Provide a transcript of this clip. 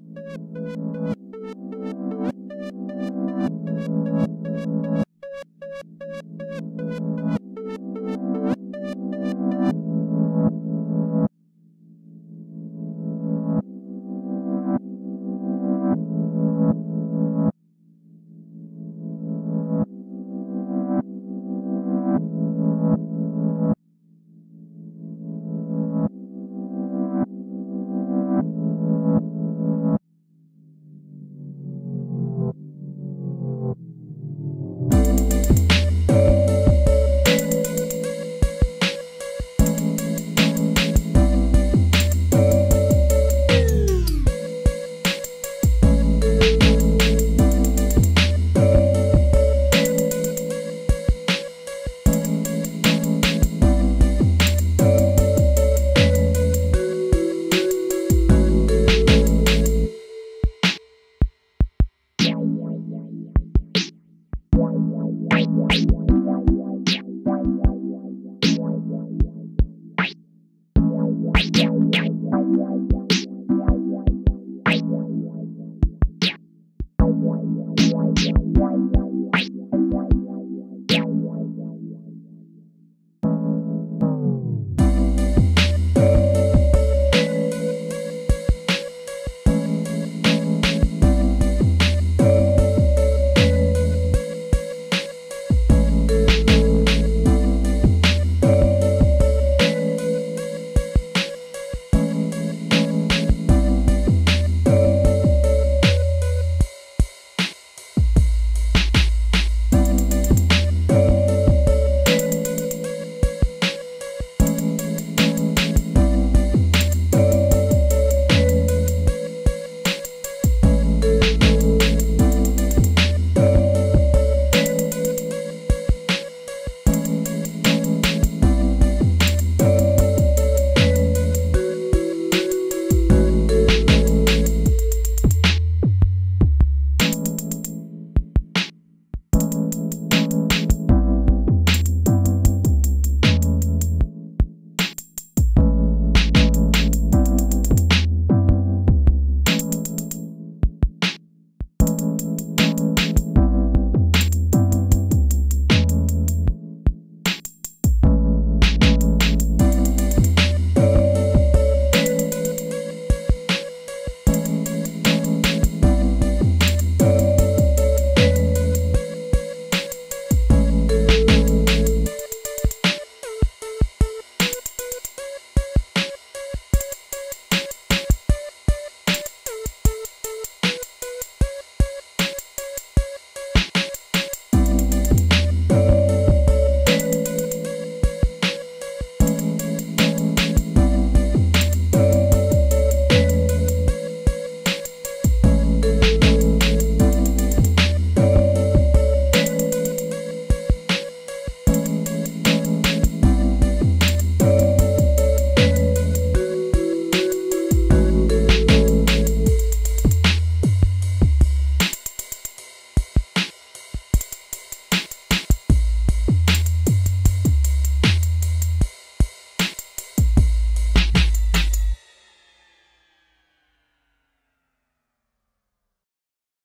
ピッ!